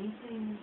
anything.